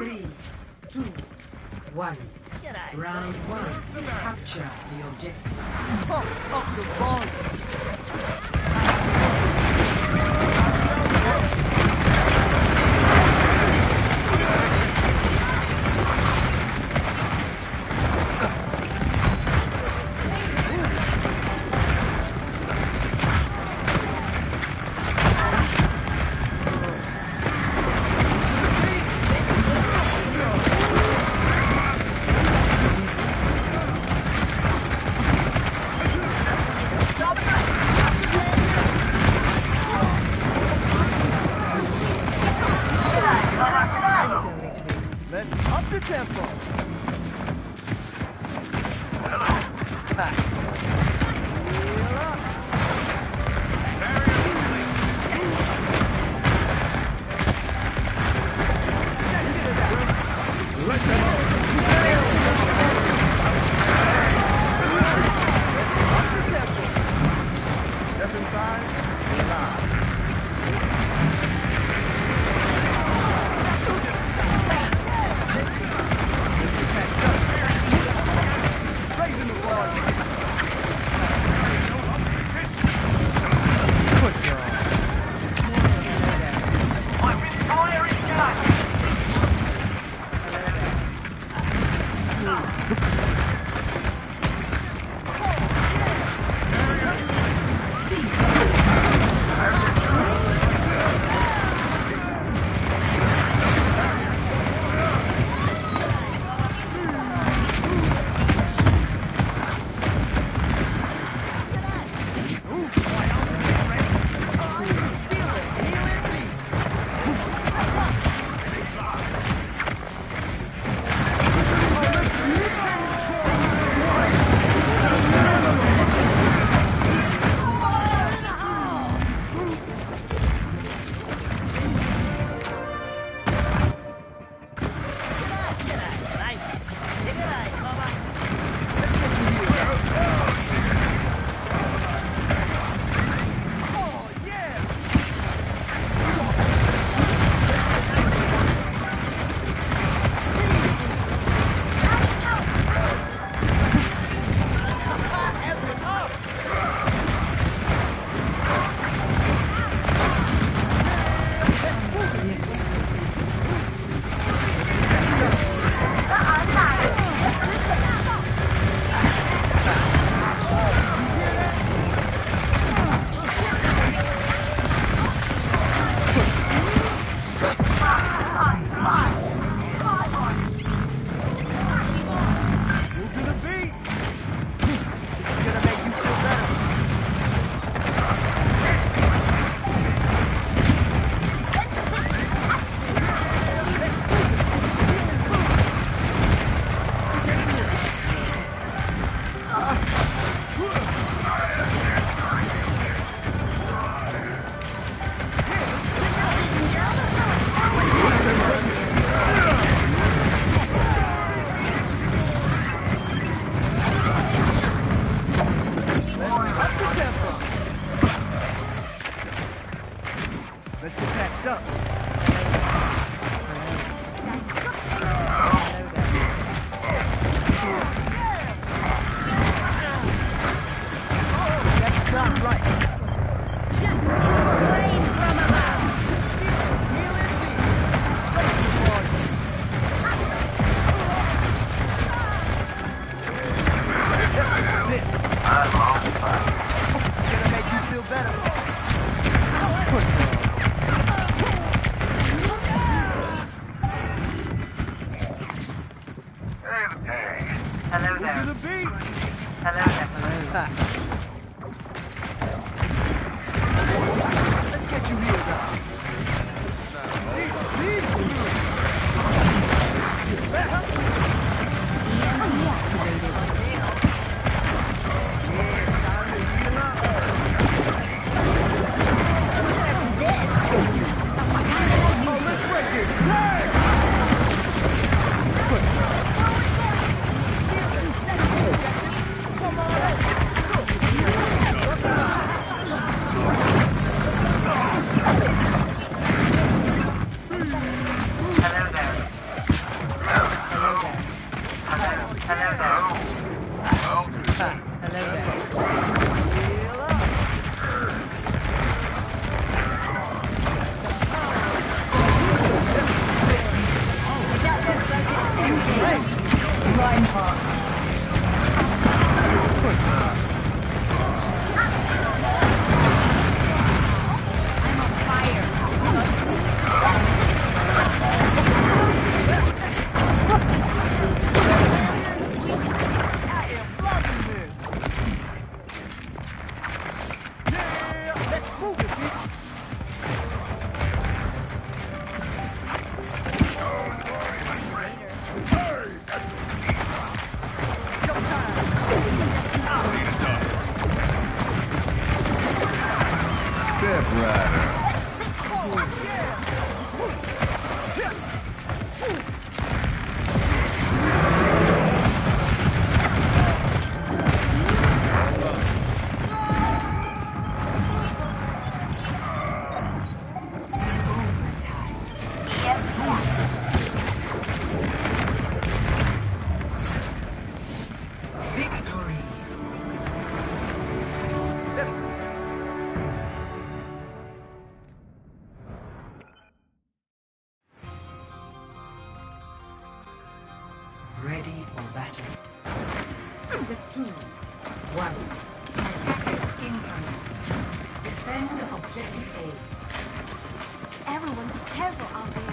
Three, two, one. Round one. Capture the objective. Pump up the volume. Careful out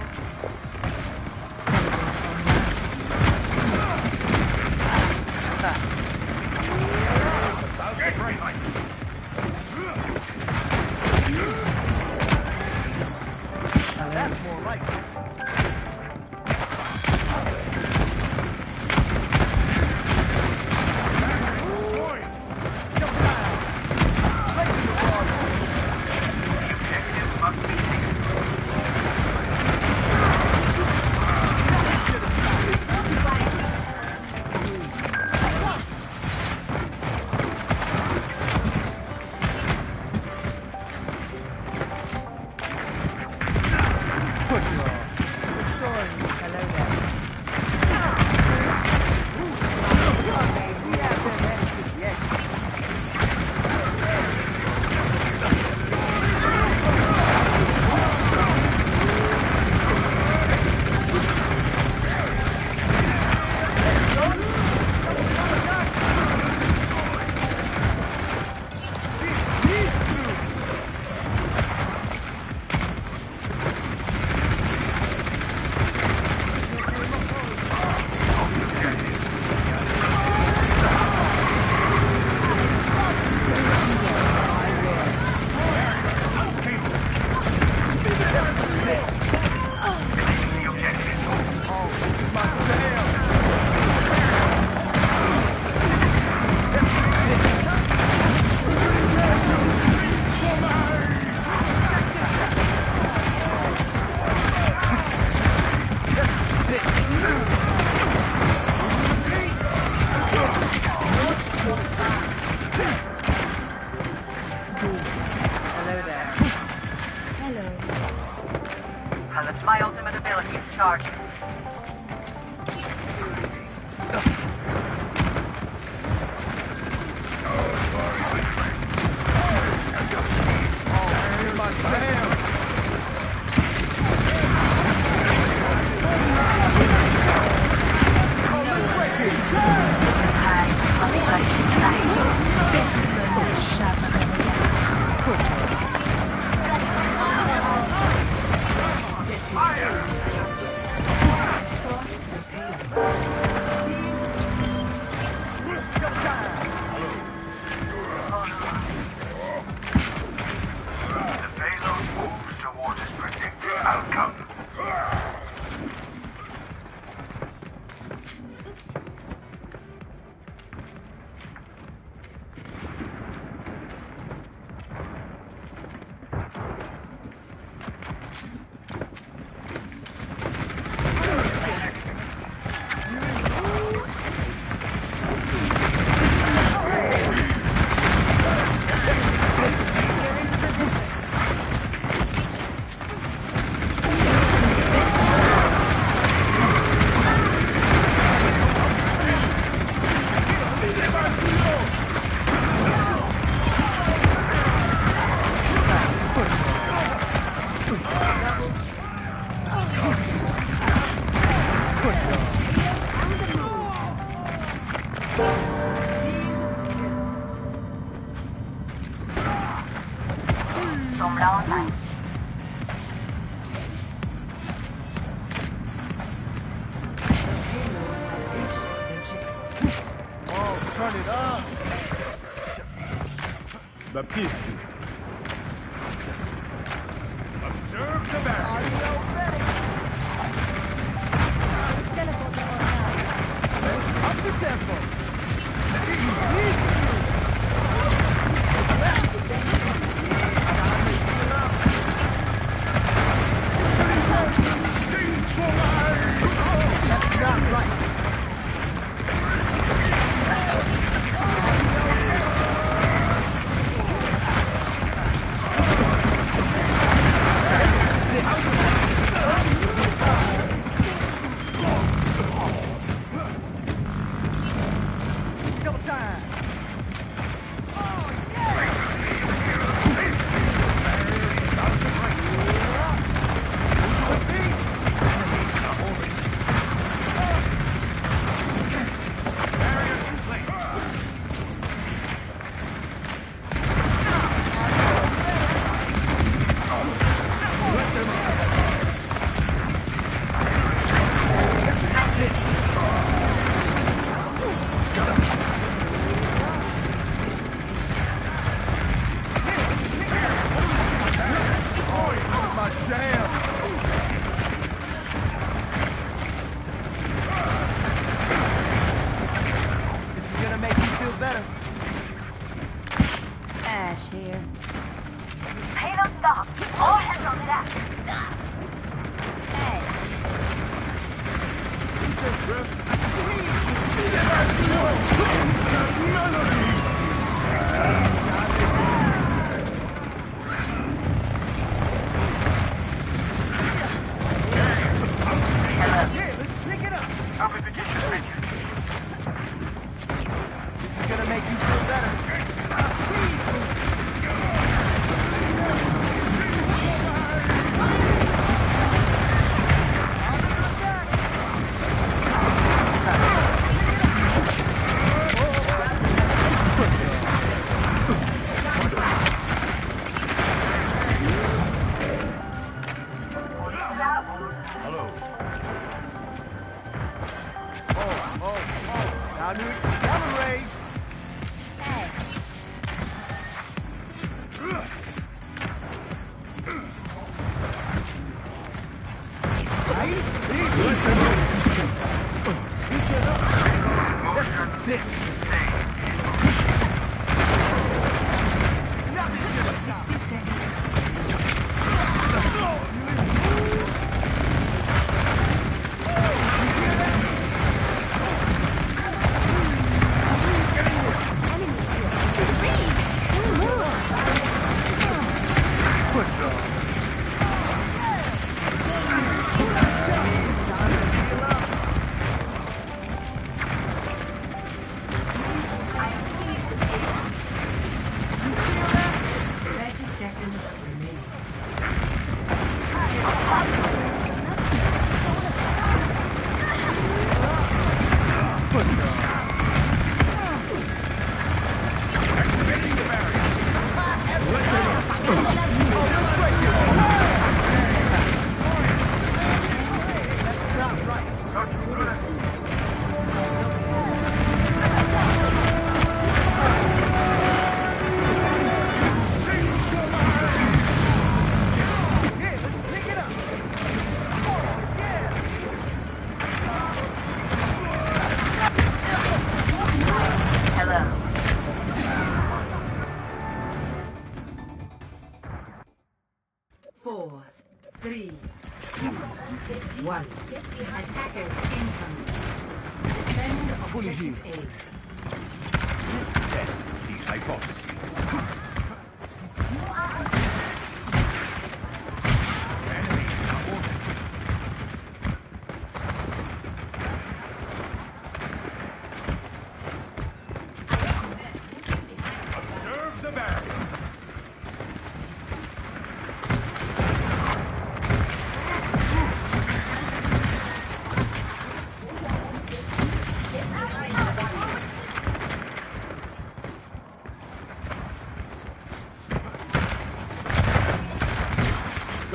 Yeah,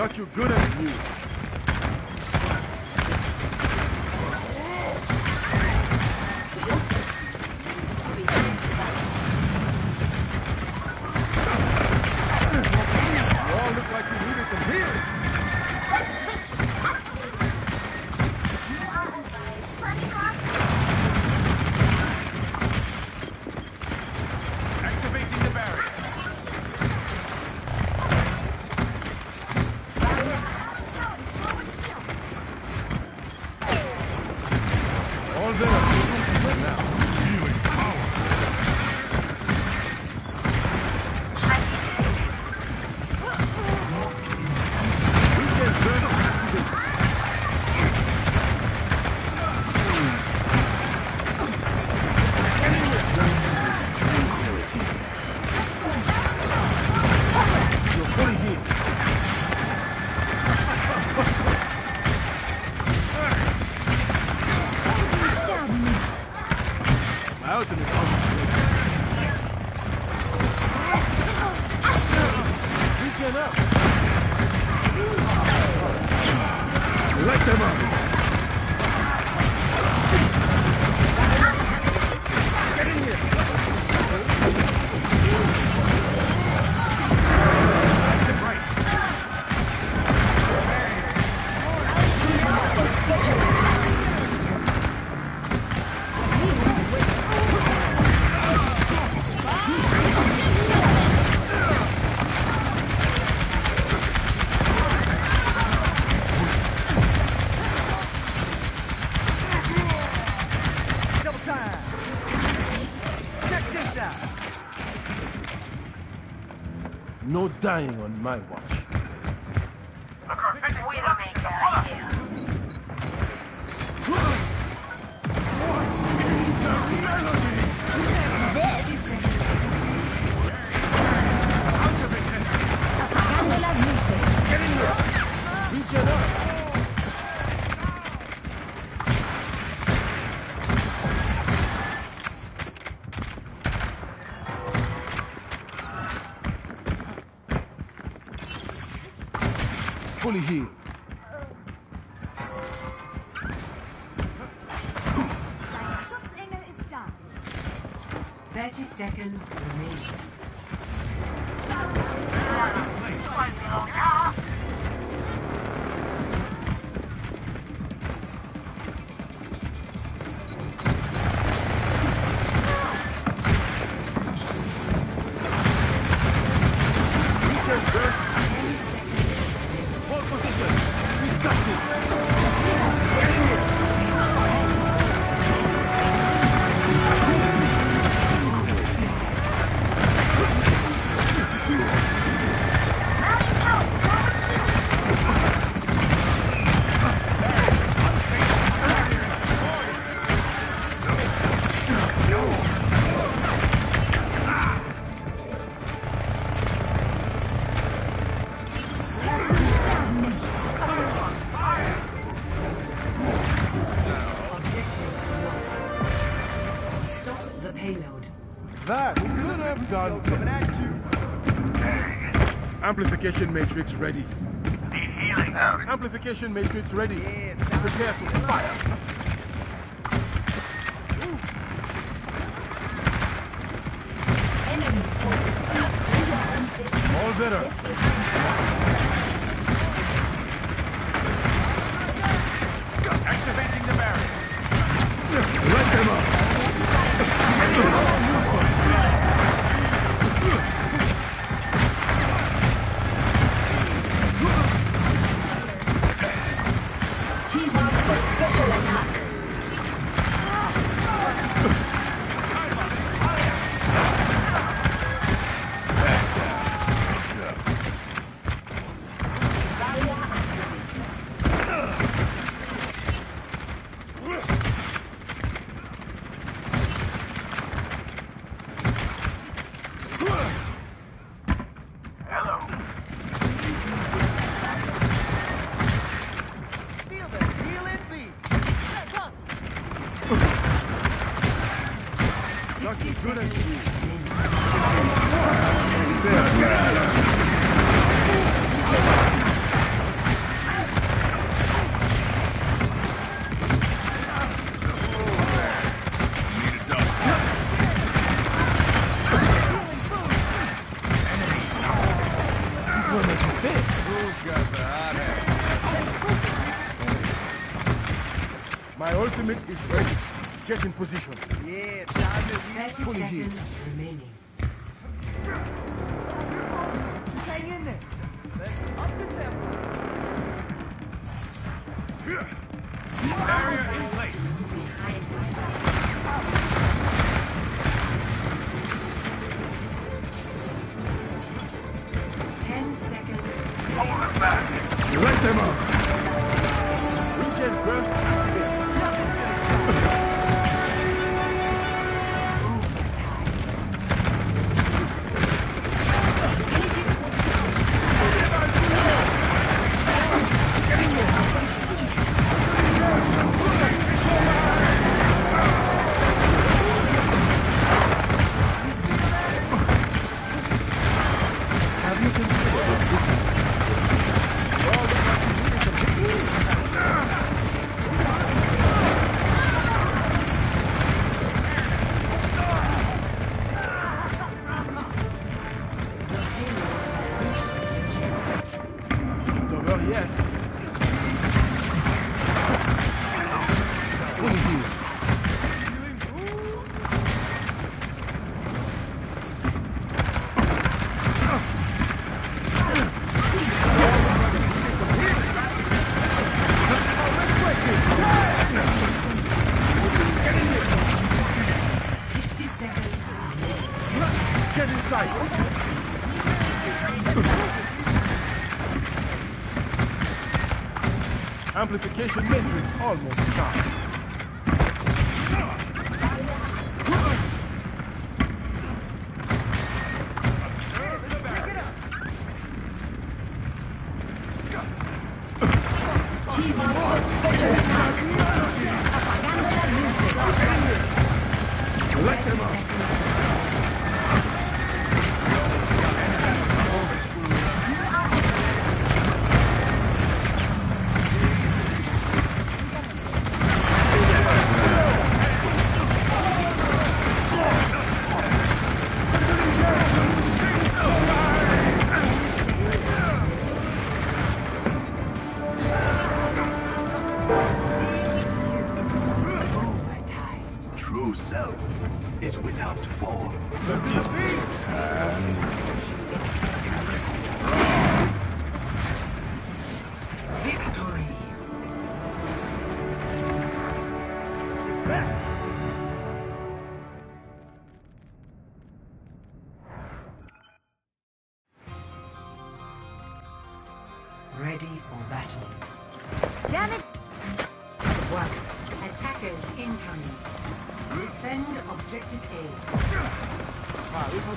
Got you good at you. 卖网 Fully healed. 30 seconds remaining. That could have gone Coming at you. Amplification matrix ready. Need healing. Howdy. Amplification matrix ready. Yeah, Prepare for fire. All better. Activating the barrier. Let them up. My ultimate is ready. Get in position. Regen dead in. Amplification matrix almost done.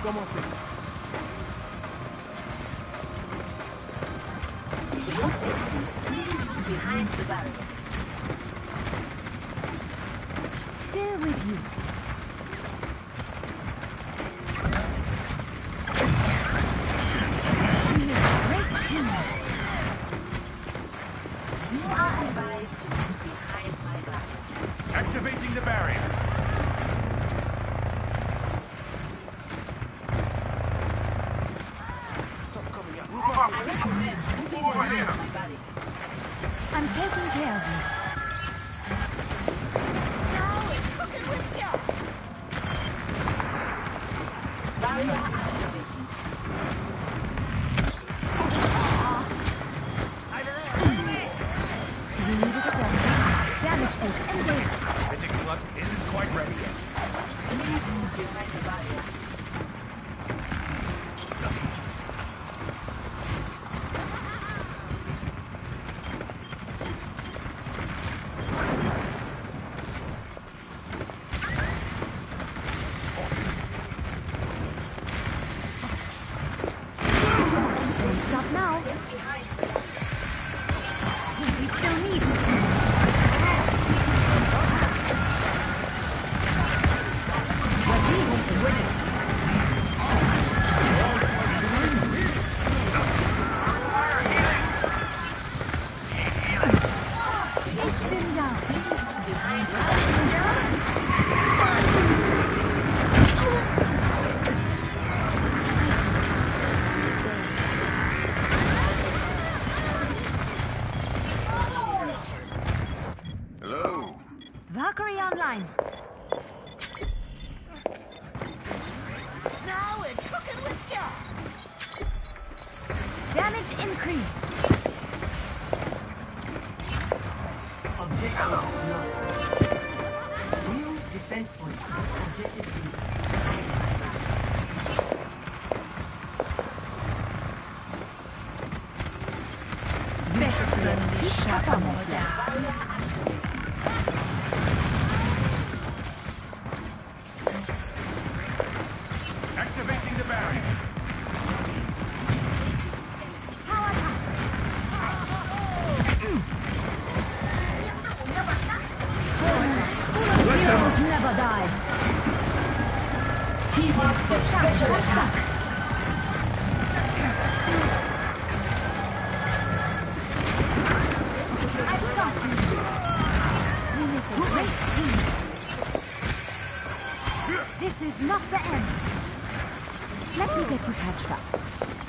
cómo se Bye. Valkyrie online. Now we're cooking with gas. Damage increased. Objective lost. New defense point. Objective B. Wechseln die Schattermodelle. is not the end. Let me get you patched up.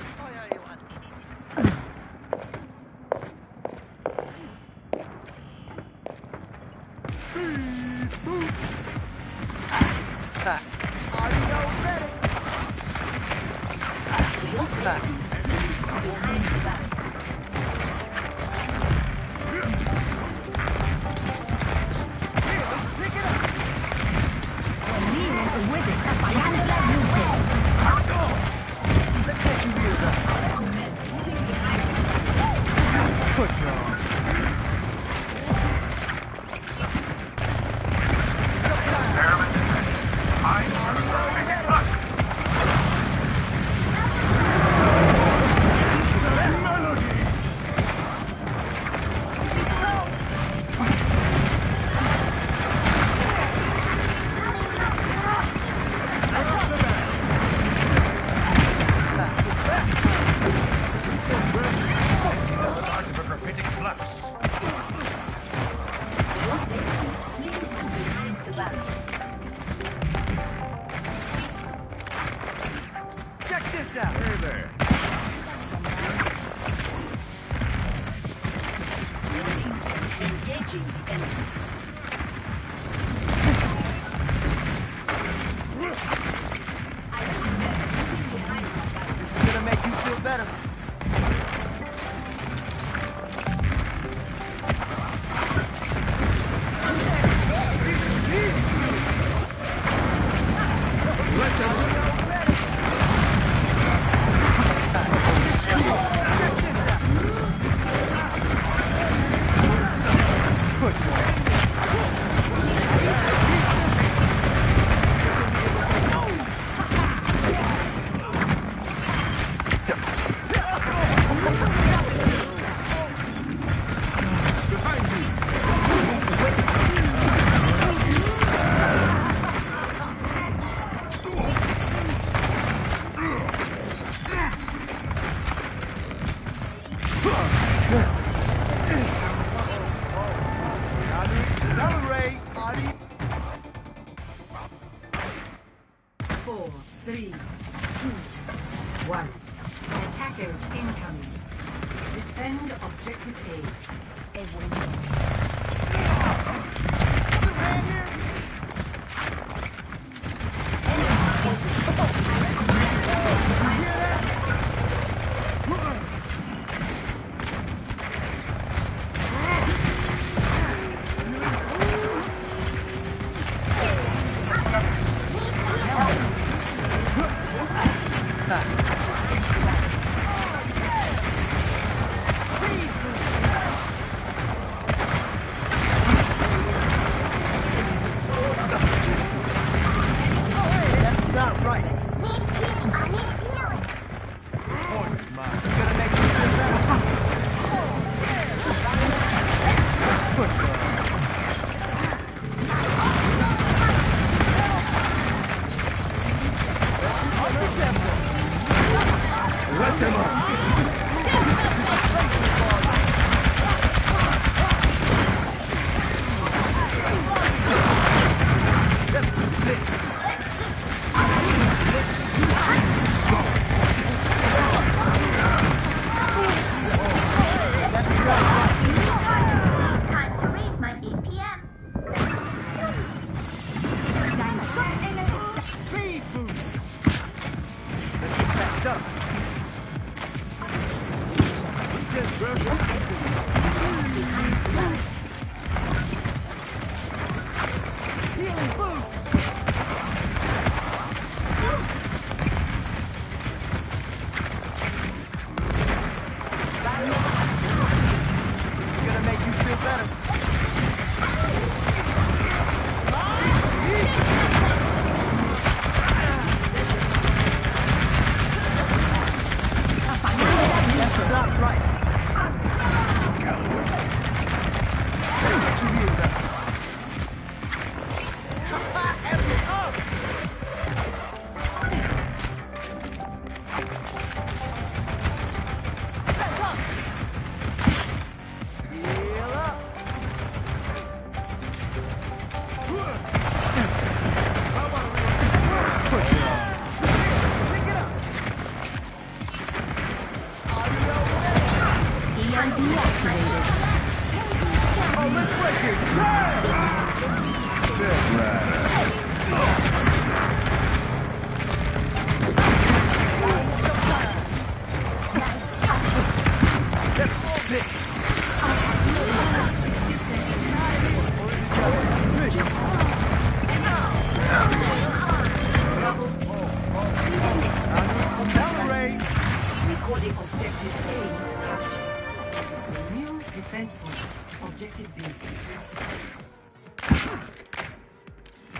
Defense point. Objective B.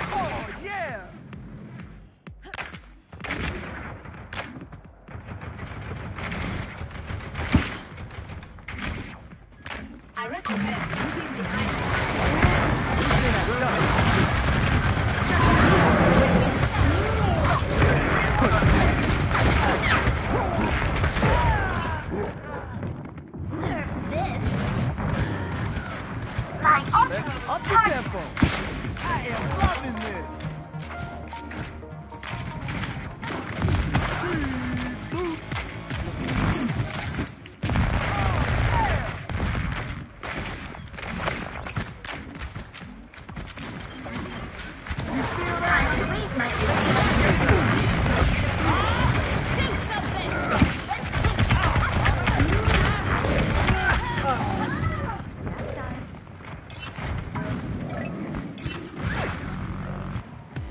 Oh, yeah.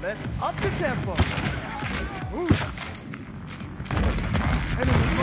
Let's up the tempo. Enemy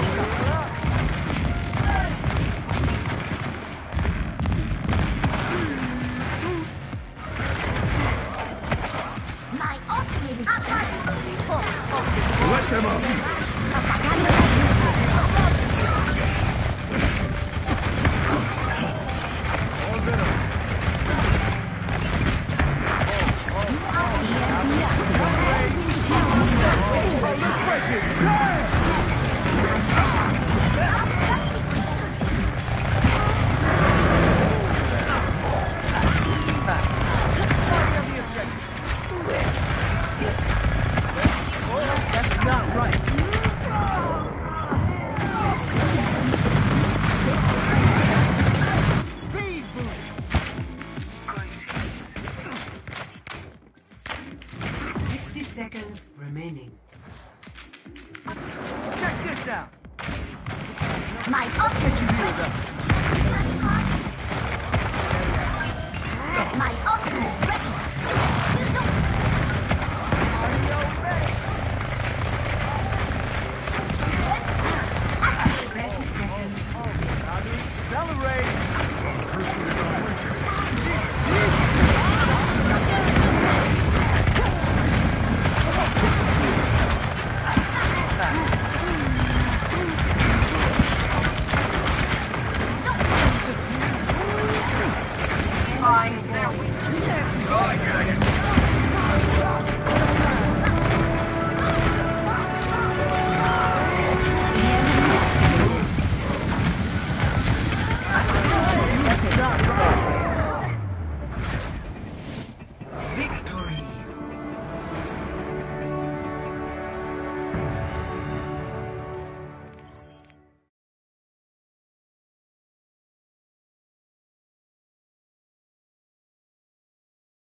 My ultimate ready. My ultimate ready. Accelerate.